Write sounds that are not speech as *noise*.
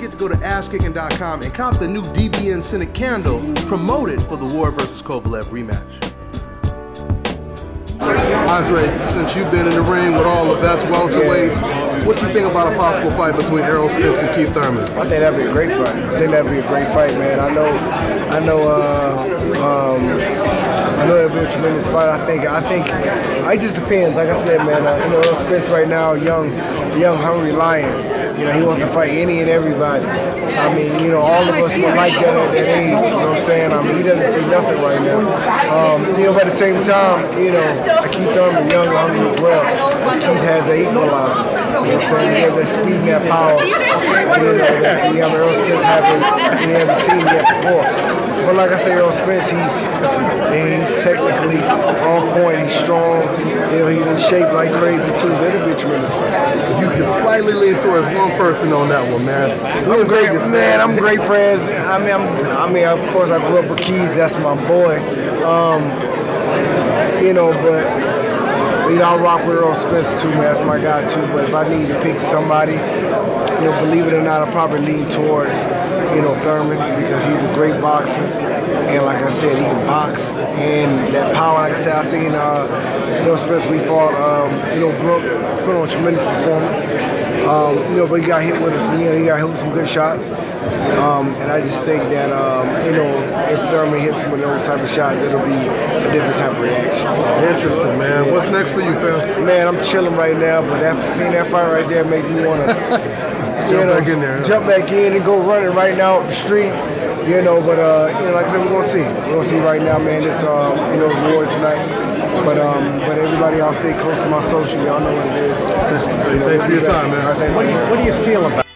forget to go to asskicking.com and cop the new DBN Senate candle promoted for the Ward versus Kovalev rematch. Andre, since you've been in the ring with all the best welterweights, what do you think about a possible fight between Errol Spence and Keith Thurman? I think that'd be a great fight. I think that'd be a great fight, man. I know, I know, uh, um, I know it'll be a tremendous fight. I think, I think, it just depends. Like I said, man, uh, you know, Spence right now, young, young, hungry lion. You know, he wants to fight any and everybody. I mean, you know, all of us would like that at that age. You know what I'm saying? I mean, he doesn't see nothing right now. Um, you know, but at the same time, you know, I Keith Thurman, young, hungry as well. Keith has the equalizer. You know what I'm saying? He has that speed and that power. You know, that we have Errol Spence having, and he hasn't seen yet before. But like I said, Errol Spence, he's he's technically on point. He's strong. You know, he's in shape like crazy too. So it'll be tremendous fight. You can slightly lean towards one person on that one, man. I'm great, man. I'm great friends. I mean, I'm, I mean, of course, I grew up with Keith. That's my boy. Um, you know, but you know, I rock with Errol Spence too, man. That's my guy too. But if I need to pick somebody, you know, believe it or not, I probably lean toward, you know, Thurman because he's a great boxer. And like I said, he can box. And that power, like I said, I seen uh, Errol Spence, we fought, um, you know, Brook, put on a tremendous performance. Um, you know, but he got hit with us, you know, he got hit with some good shots. Um, and I just think that, um, you know, if Thurman hits him with those type of shots, it'll be a different type of reaction. Interesting, man. Yeah. What's next for you, Phil? Man, I'm chilling right now, but after seeing that fight right there make me want to *laughs* jump know, back in there. Jump back in and go running right now up the street. You know, but uh, you know, like I said, we're gonna see. We're gonna see right now, man. This um, you know, awards tonight. But um, but everybody, I'll stay close to my social. Y'all know what it is. *laughs* Thanks for your time, man. What do you, what do you feel about?